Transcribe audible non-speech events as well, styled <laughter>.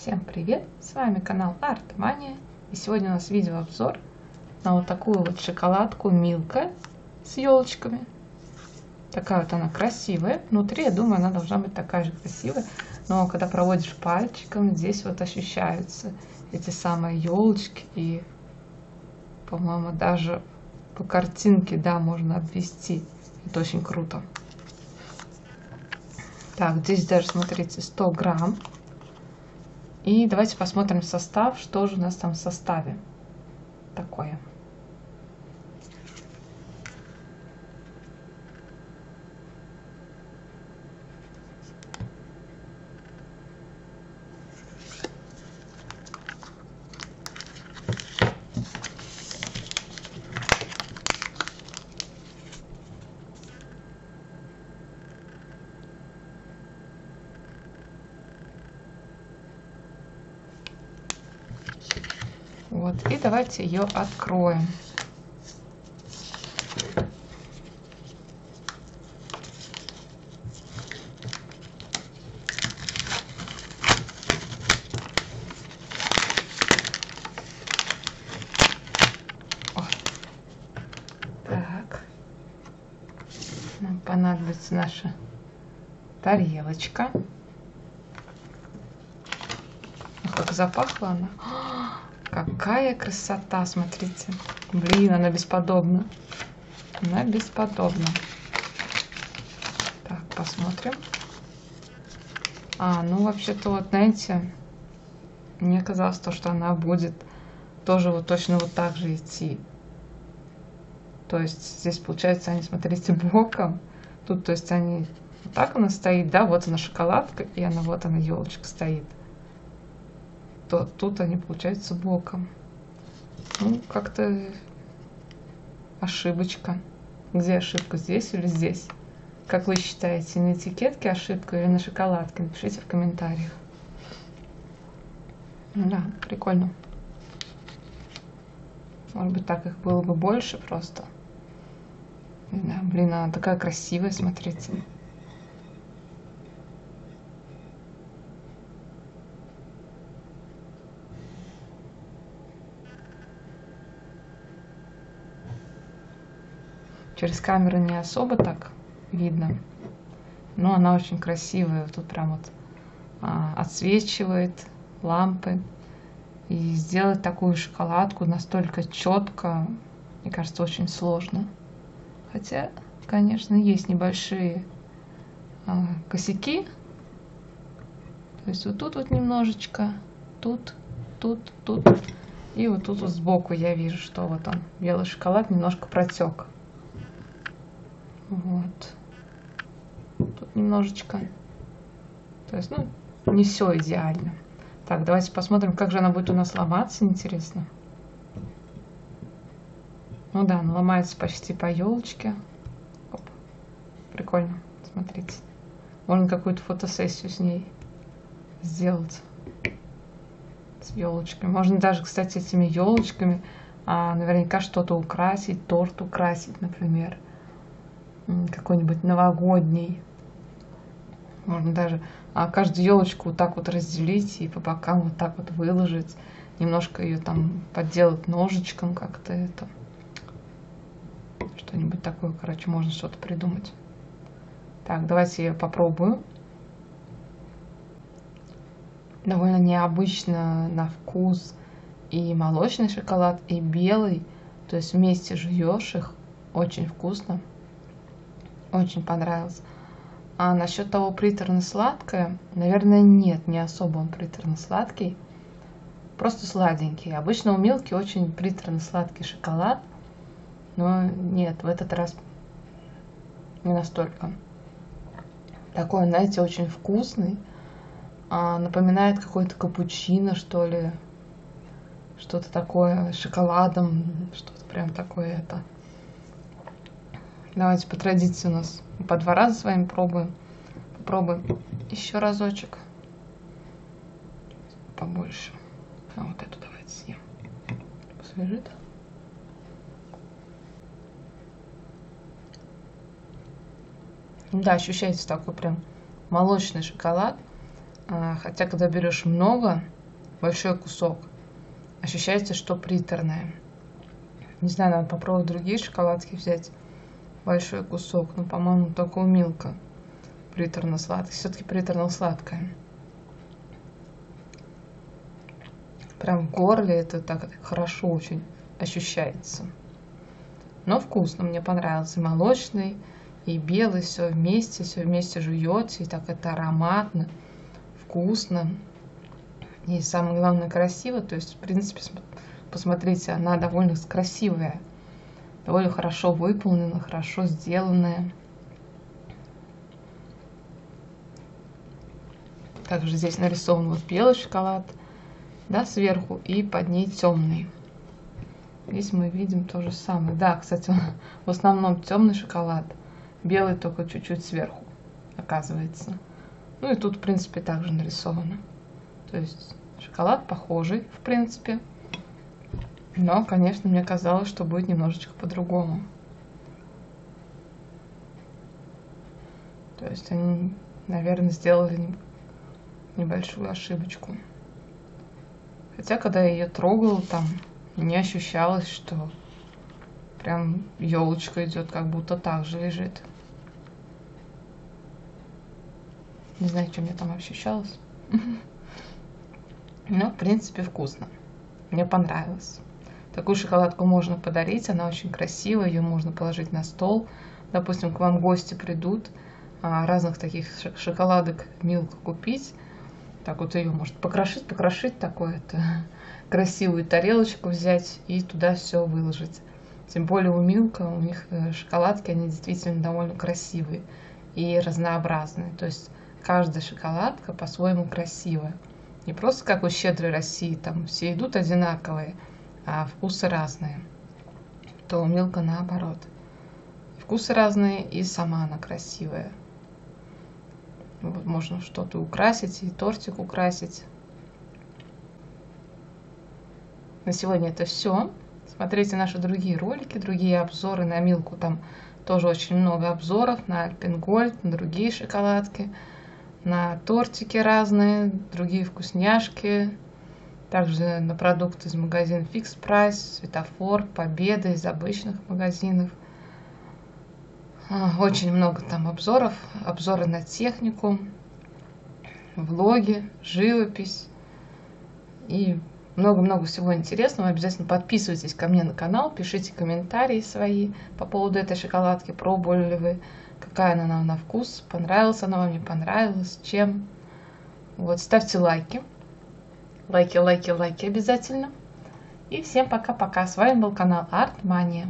Всем привет! С вами канал Артмания. И сегодня у нас видеообзор на вот такую вот шоколадку Милка с елочками. Такая вот она красивая. Внутри, я думаю, она должна быть такая же красивая. Но когда проводишь пальчиком, здесь вот ощущаются эти самые елочки. И, по-моему, даже по картинке, да, можно обвести. Это очень круто. Так, здесь даже, смотрите, 100 грамм. И давайте посмотрим состав, что же у нас там в составе такое. Вот, и давайте ее откроем. Понадобится наша тарелочка. Как запахла она. Какая красота, смотрите. Блин, она бесподобна. Она бесподобна. Так, посмотрим. А, ну вообще-то вот, знаете, мне казалось то, что она будет тоже вот точно вот так же идти. То есть здесь получается они, смотрите, <laughs> боком. Тут, то есть они вот так она стоит, да, вот она шоколадка, и она вот она елочка стоит то тут они получаются боком. Ну, как-то ошибочка. Где ошибка, здесь или здесь? Как вы считаете, на этикетке ошибка или на шоколадке? Напишите в комментариях. Да, прикольно. Может быть, так их было бы больше просто. Да, блин, она такая красивая, смотрите. Через камеру не особо так видно, но она очень красивая. Тут прям вот а, отсвечивает лампы. И сделать такую шоколадку настолько четко, мне кажется, очень сложно. Хотя, конечно, есть небольшие а, косяки. То есть вот тут вот немножечко, тут, тут, тут. И вот тут вот сбоку я вижу, что вот он, белый шоколад немножко протек. Вот. Тут немножечко. То есть, ну, не все идеально. Так, давайте посмотрим, как же она будет у нас ломаться, интересно. Ну да, она ломается почти по елочке. Оп. Прикольно, смотрите. Можно какую-то фотосессию с ней сделать. С елочками. Можно даже, кстати, этими елочками а, наверняка что-то украсить, торт украсить, например какой-нибудь новогодний. Можно даже а, каждую елочку вот так вот разделить и по бокам вот так вот выложить. Немножко ее там подделать ножичком как-то это. Что-нибудь такое, короче, можно что-то придумать. Так, давайте я попробую. Довольно необычно на вкус и молочный шоколад, и белый. То есть вместе жуешь их. Очень вкусно. Очень понравился. А насчет того приторно-сладкое, наверное, нет, не особо он приторно-сладкий. Просто сладенький. Обычно у Милки очень приторно-сладкий шоколад. Но нет, в этот раз не настолько. Такой, знаете, очень вкусный. А, напоминает какой-то капучино, что ли. Что-то такое с шоколадом. Что-то прям такое это. Давайте по традиции у нас по два раза с вами пробуем. Попробуем еще разочек. Побольше. А вот эту давайте съем. Посвежит. Да, ощущается такой прям молочный шоколад. А, хотя, когда берешь много, большой кусок, ощущается, что приторное. Не знаю, надо попробовать другие шоколадки взять. Большой кусок. Но, по-моему, только у Милка приторно-сладкое. Все-таки приторно-сладкое. Прям в горле это так хорошо очень ощущается. Но вкусно, мне понравился. И молочный, и белый, все вместе, все вместе жуете. И так это ароматно, вкусно. И самое главное, красиво. То есть, в принципе, посмотрите, она довольно красивая. Довольно хорошо выполнена, хорошо сделанная. Также здесь нарисован вот белый шоколад, да, сверху, и под ней темный. Здесь мы видим то же самое. Да, кстати, в основном темный шоколад, белый только чуть-чуть сверху, оказывается. Ну и тут, в принципе, также нарисовано. То есть шоколад похожий, в принципе. Но, конечно, мне казалось, что будет немножечко по-другому. То есть они, наверное, сделали небольшую ошибочку. Хотя, когда я ее трогала, там не ощущалось, что прям елочка идет, как будто так же лежит. Не знаю, что мне там ощущалось. <laughs> Но, в принципе, вкусно. Мне понравилось. Такую шоколадку можно подарить, она очень красивая, ее можно положить на стол. Допустим, к вам гости придут, а, разных таких шоколадок Милка купить. Так вот ее может покрошить, покрошить такое-то <laughs> красивую тарелочку взять и туда все выложить. Тем более у Милка, у них э, шоколадки, они действительно довольно красивые и разнообразные. То есть каждая шоколадка по-своему красивая. Не просто как у щедрой России, там все идут одинаковые, а вкусы разные. То у Милка наоборот. Вкусы разные и сама она красивая. Вот можно что-то украсить, и тортик украсить. На сегодня это все. Смотрите наши другие ролики, другие обзоры на Милку. Там тоже очень много обзоров на Альпенгольд, на другие шоколадки, на тортики разные, другие вкусняшки. Также на продукты из магазина Fix Price, Светофор, Победа из обычных магазинов. А, очень много там обзоров, обзоры на технику, влоги, живопись и много-много всего интересного. Обязательно подписывайтесь ко мне на канал, пишите комментарии свои по поводу этой шоколадки, пробовали ли вы, какая она нам на вкус, понравилась она вам, не понравилась, чем. Вот, ставьте лайки. Лайки, лайки, лайки обязательно. И всем пока-пока. С вами был канал Артмания.